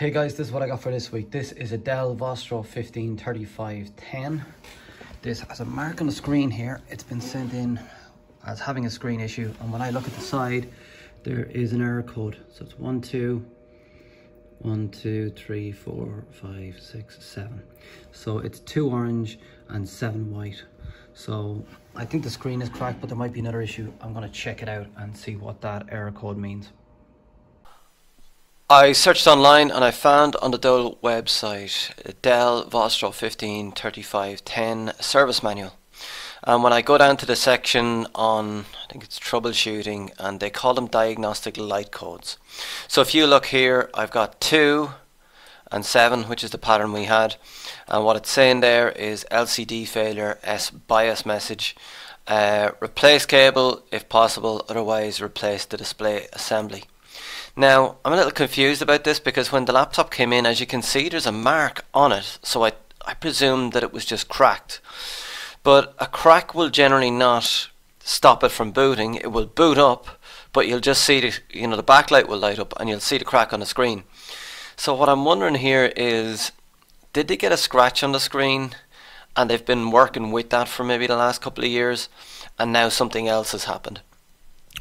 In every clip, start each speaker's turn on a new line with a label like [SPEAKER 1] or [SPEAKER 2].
[SPEAKER 1] Hey guys, this is what I got for this week. This is a Dell Vostro 15 3510. This has a mark on the screen here. It's been sent in as having a screen issue. And when I look at the side, there is an error code. So it's one, two, one, two, three, four, five, six, seven. So it's two orange and seven white. So I think the screen is cracked, but there might be another issue. I'm gonna check it out and see what that error code means.
[SPEAKER 2] I searched online and I found on the Dell website Dell Vostro 15 3510 service manual. And when I go down to the section on, I think it's troubleshooting, and they call them diagnostic light codes. So if you look here, I've got 2 and 7, which is the pattern we had. And what it's saying there is LCD failure, SBIOS message. Uh, replace cable if possible, otherwise replace the display assembly. Now, I'm a little confused about this because when the laptop came in, as you can see, there's a mark on it. So I, I presumed that it was just cracked. But a crack will generally not stop it from booting. It will boot up, but you'll just see the, you know, the backlight will light up and you'll see the crack on the screen. So what I'm wondering here is, did they get a scratch on the screen and they've been working with that for maybe the last couple of years and now something else has happened?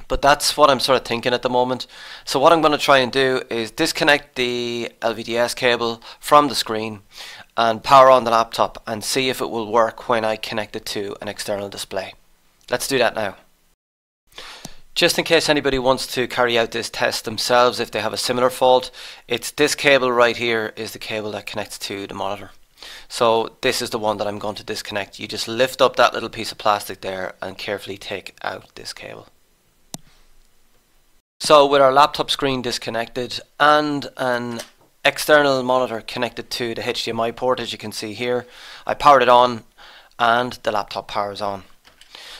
[SPEAKER 2] But that's what I'm sort of thinking at the moment. So what I'm going to try and do is disconnect the LVDS cable from the screen and power on the laptop and see if it will work when I connect it to an external display. Let's do that now. Just in case anybody wants to carry out this test themselves if they have a similar fault, it's this cable right here is the cable that connects to the monitor. So this is the one that I'm going to disconnect. You just lift up that little piece of plastic there and carefully take out this cable. So with our laptop screen disconnected and an external monitor connected to the HDMI port as you can see here, I powered it on and the laptop powers on.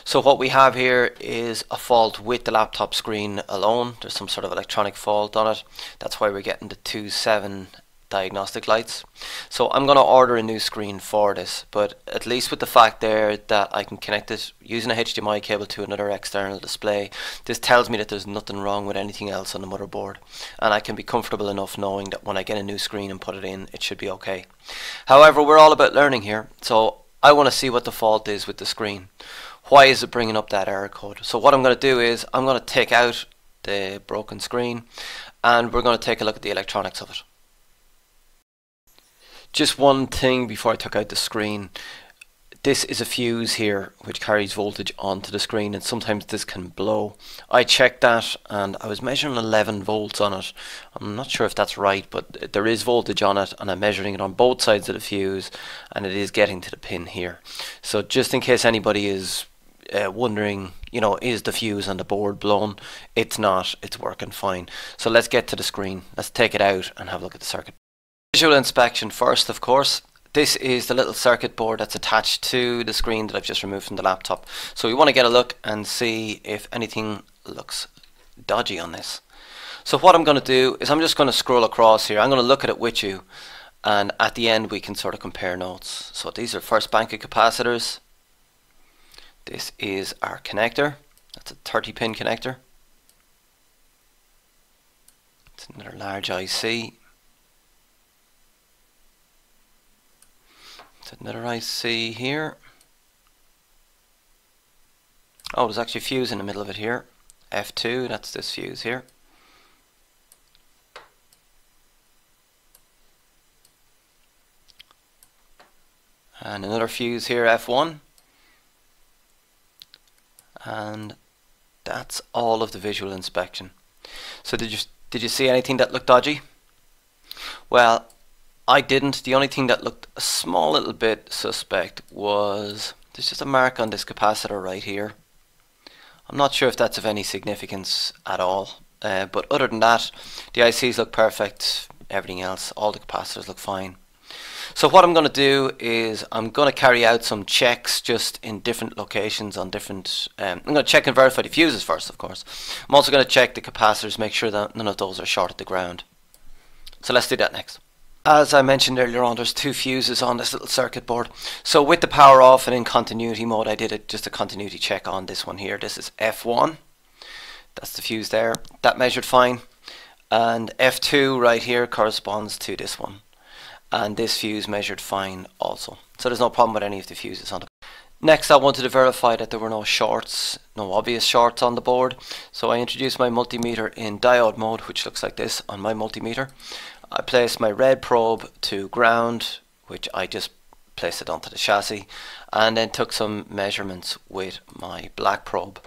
[SPEAKER 2] So what we have here is a fault with the laptop screen alone. There's some sort of electronic fault on it. That's why we're getting the 2.7 diagnostic lights. So I'm going to order a new screen for this, but at least with the fact there that I can connect it using a HDMI cable to another external display, this tells me that there's nothing wrong with anything else on the motherboard. And I can be comfortable enough knowing that when I get a new screen and put it in, it should be okay. However, we're all about learning here, so I want to see what the fault is with the screen. Why is it bringing up that error code? So what I'm going to do is I'm going to take out the broken screen and we're going to take a look at the electronics of it. Just one thing before I took out the screen. This is a fuse here which carries voltage onto the screen and sometimes this can blow. I checked that and I was measuring 11 volts on it. I'm not sure if that's right but there is voltage on it and I'm measuring it on both sides of the fuse and it is getting to the pin here. So just in case anybody is uh, wondering, you know, is the fuse on the board blown? It's not, it's working fine. So let's get to the screen. Let's take it out and have a look at the circuit. Visual inspection first, of course. This is the little circuit board that's attached to the screen that I've just removed from the laptop. So we want to get a look and see if anything looks dodgy on this. So what I'm going to do is I'm just going to scroll across here. I'm going to look at it with you and at the end we can sort of compare notes. So these are first bank of capacitors. This is our connector. That's a 30 pin connector. It's another large IC. Another IC here. Oh, there's actually a fuse in the middle of it here. F2, that's this fuse here. And another fuse here, F1. And that's all of the visual inspection. So did you did you see anything that looked dodgy? Well, I didn't. The only thing that looked a small little bit suspect was there's just a mark on this capacitor right here. I'm not sure if that's of any significance at all. Uh, but other than that, the ICs look perfect. Everything else, all the capacitors look fine. So what I'm going to do is I'm going to carry out some checks just in different locations on different. Um, I'm going to check and verify the fuses first, of course. I'm also going to check the capacitors, make sure that none of those are short at the ground. So let's do that next. As I mentioned earlier on, there's two fuses on this little circuit board. So with the power off and in continuity mode, I did it just a continuity check on this one here. This is F1. That's the fuse there. That measured fine. and F2 right here corresponds to this one and this fuse measured fine also so there's no problem with any of the fuses on the Next I wanted to verify that there were no shorts, no obvious shorts on the board so I introduced my multimeter in diode mode which looks like this on my multimeter. I placed my red probe to ground which I just placed it onto the chassis and then took some measurements with my black probe.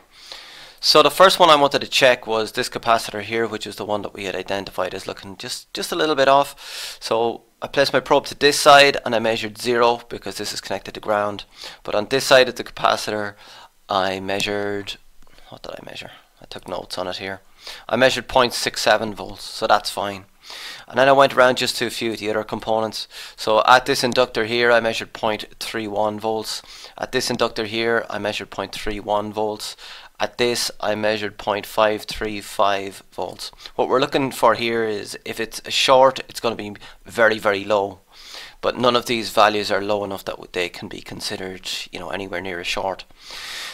[SPEAKER 2] So the first one I wanted to check was this capacitor here, which is the one that we had identified as looking just, just a little bit off. So I placed my probe to this side and I measured zero because this is connected to ground. But on this side of the capacitor, I measured, what did I measure? I took notes on it here. I measured 0.67 volts, so that's fine. And then I went around just to a few of the other components. So at this inductor here, I measured 0.31 volts. At this inductor here, I measured 0.31 volts. At this, I measured 0.535 volts. What we're looking for here is if it's a short, it's going to be very, very low. But none of these values are low enough that they can be considered, you know, anywhere near a short.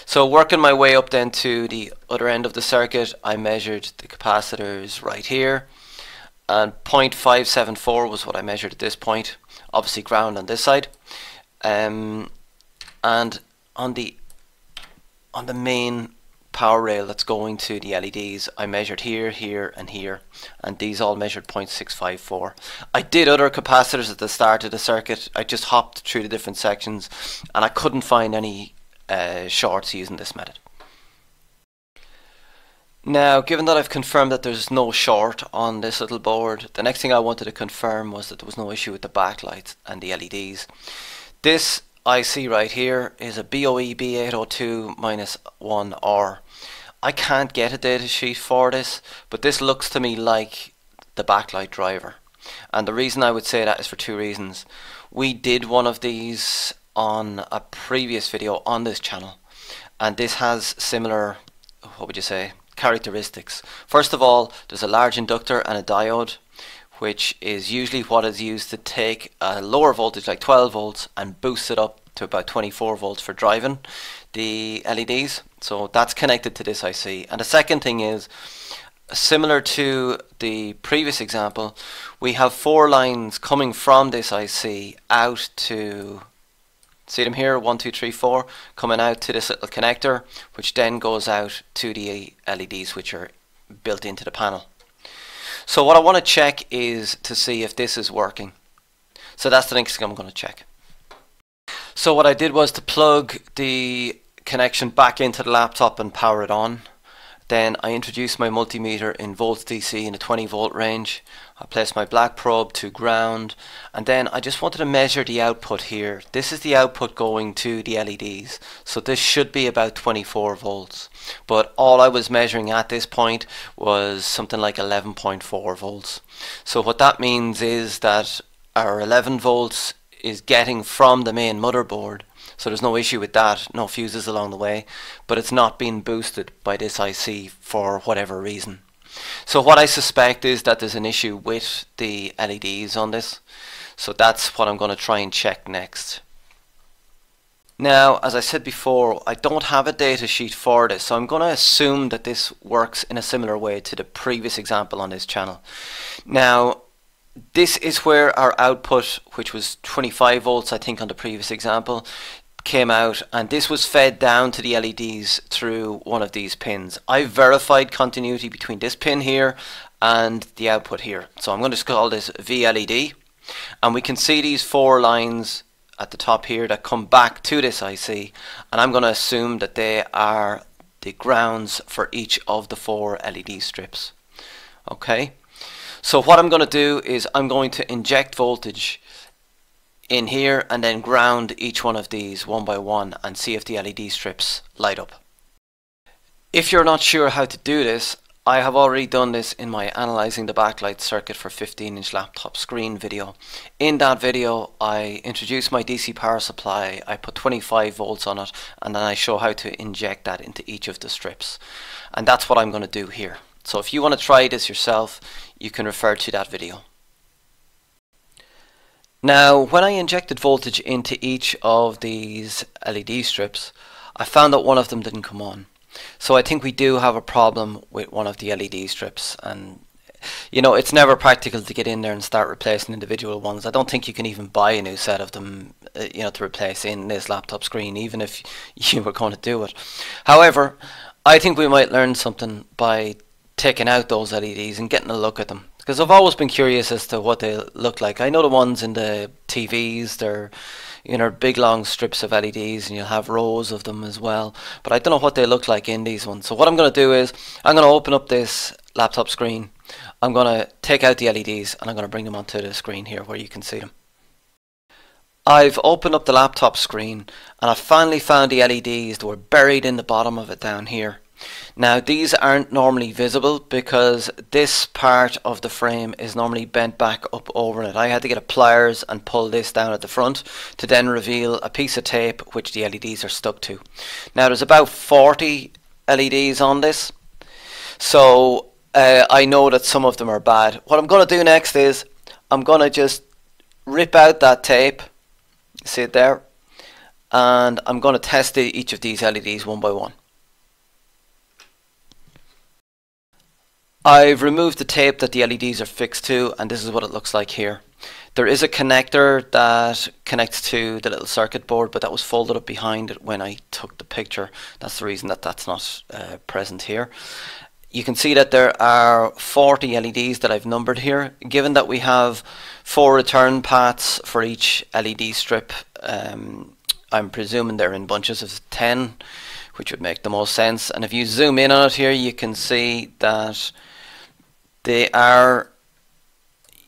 [SPEAKER 2] So working my way up then to the other end of the circuit, I measured the capacitors right here. And 0.574 was what I measured at this point. Obviously ground on this side. Um, and on the on the main power rail that's going to the LEDs I measured here, here and here and these all measured 0.654. I did other capacitors at the start of the circuit, I just hopped through the different sections and I couldn't find any uh, shorts using this method. Now, given that I've confirmed that there's no short on this little board, the next thing I wanted to confirm was that there was no issue with the backlights and the LEDs. This IC right here is a BOE B802 minus 1R. I can't get a datasheet for this, but this looks to me like the backlight driver. And the reason I would say that is for two reasons. We did one of these on a previous video on this channel, and this has similar, what would you say, characteristics. First of all, there's a large inductor and a diode which is usually what is used to take a lower voltage like 12 volts and boost it up to about 24 volts for driving the LEDs. So that's connected to this IC. And the second thing is, similar to the previous example, we have four lines coming from this IC out to see them here one two three four coming out to this little connector which then goes out to the LEDs which are built into the panel so what I want to check is to see if this is working. So that's the next thing I'm going to check. So what I did was to plug the connection back into the laptop and power it on. Then I introduced my multimeter in volts DC in the 20 volt range. I placed my black probe to ground and then I just wanted to measure the output here. This is the output going to the LEDs. So this should be about 24 volts. But all I was measuring at this point was something like 11.4 volts. So what that means is that our 11 volts is getting from the main motherboard so there's no issue with that, no fuses along the way, but it's not being boosted by this IC for whatever reason. So what I suspect is that there's an issue with the LEDs on this. So that's what I'm going to try and check next. Now, as I said before, I don't have a data sheet for this, so I'm going to assume that this works in a similar way to the previous example on this channel. Now, this is where our output, which was 25 volts, I think on the previous example, came out and this was fed down to the LEDs through one of these pins. I verified continuity between this pin here and the output here. So I'm going to call this VLED and we can see these four lines at the top here that come back to this IC and I'm going to assume that they are the grounds for each of the four LED strips. Okay, so what I'm going to do is I'm going to inject voltage in here and then ground each one of these one by one and see if the LED strips light up. If you're not sure how to do this, I have already done this in my analyzing the backlight circuit for 15 inch laptop screen video. In that video I introduce my DC power supply, I put 25 volts on it and then I show how to inject that into each of the strips. And that's what I'm going to do here. So if you want to try this yourself, you can refer to that video. Now, when I injected voltage into each of these LED strips, I found that one of them didn't come on. So I think we do have a problem with one of the LED strips and you know, it's never practical to get in there and start replacing individual ones. I don't think you can even buy a new set of them, uh, you know, to replace in this laptop screen, even if you were going to do it. However, I think we might learn something by taking out those LEDs and getting a look at them. Because I've always been curious as to what they look like. I know the ones in the TVs, they're you know big long strips of LEDs and you'll have rows of them as well. But I don't know what they look like in these ones. So what I'm going to do is I'm going to open up this laptop screen. I'm going to take out the LEDs and I'm going to bring them onto the screen here where you can see them. I've opened up the laptop screen and I finally found the LEDs that were buried in the bottom of it down here. Now these aren't normally visible because this part of the frame is normally bent back up over it. I had to get a pliers and pull this down at the front to then reveal a piece of tape which the LEDs are stuck to. Now there's about 40 LEDs on this so uh, I know that some of them are bad. What I'm going to do next is I'm going to just rip out that tape see it there and I'm going to test each of these LEDs one by one. I've removed the tape that the LEDs are fixed to and this is what it looks like here. There is a connector that connects to the little circuit board but that was folded up behind it when I took the picture. That's the reason that that's not uh, present here. You can see that there are 40 LEDs that I've numbered here. Given that we have four return paths for each LED strip, um, I'm presuming they're in bunches of 10, which would make the most sense. And if you zoom in on it here, you can see that they are,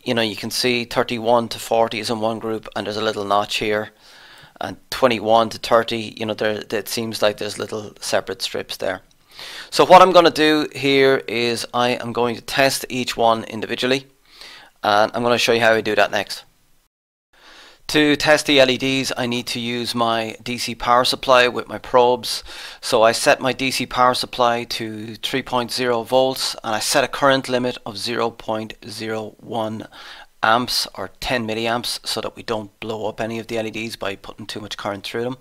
[SPEAKER 2] you know, you can see 31 to 40 is in one group, and there's a little notch here. And 21 to 30, you know, there it seems like there's little separate strips there. So what I'm going to do here is I am going to test each one individually and I'm going to show you how we do that next. To test the LEDs I need to use my DC power supply with my probes. So I set my DC power supply to 3.0 volts and I set a current limit of 0.01 amps or 10 milliamps so that we don't blow up any of the LEDs by putting too much current through them.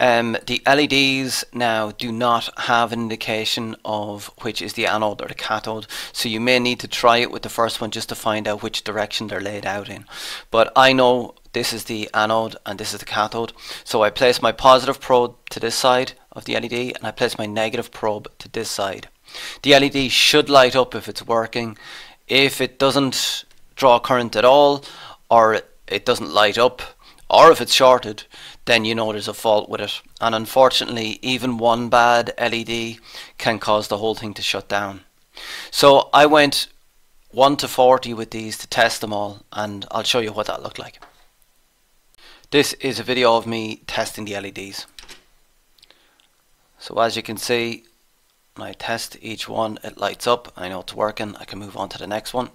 [SPEAKER 2] Um, the LEDs now do not have an indication of which is the anode or the cathode so you may need to try it with the first one just to find out which direction they're laid out in. But I know this is the anode and this is the cathode so I place my positive probe to this side of the LED and I place my negative probe to this side. The LED should light up if it's working. If it doesn't draw current at all or it doesn't light up or if it's shorted then you know there's a fault with it. And unfortunately even one bad LED can cause the whole thing to shut down. So I went 1 to 40 with these to test them all and I'll show you what that looked like. This is a video of me testing the LEDs so as you can see when I test each one it lights up. I know it's working. I can move on to the next one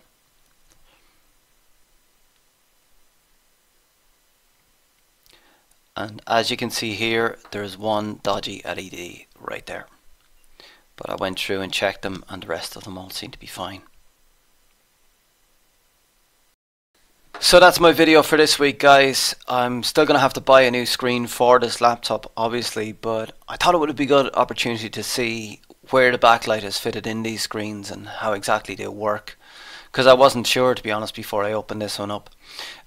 [SPEAKER 2] and as you can see here there's one dodgy LED right there. But I went through and checked them and the rest of them all seem to be fine. So that's my video for this week guys. I'm still gonna have to buy a new screen for this laptop obviously but I thought it would be a good opportunity to see where the backlight is fitted in these screens and how exactly they work because I wasn't sure to be honest before I opened this one up.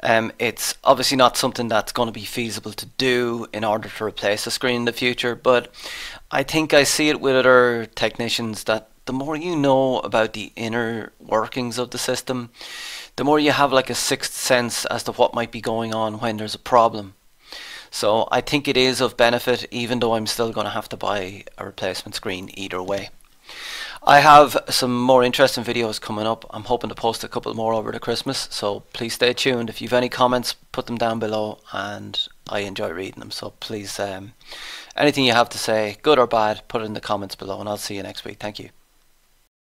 [SPEAKER 2] Um, it's obviously not something that's going to be feasible to do in order to replace a screen in the future, but I think I see it with other technicians that the more you know about the inner workings of the system, the more you have like a sixth sense as to what might be going on when there's a problem. So I think it is of benefit even though I'm still going to have to buy a replacement screen either way. I have some more interesting videos coming up. I'm hoping to post a couple more over the Christmas, so please stay tuned. If you've any comments, put them down below, and I enjoy reading them. So please, um, anything you have to say, good or bad, put it in the comments below, and I'll see you next week. Thank you.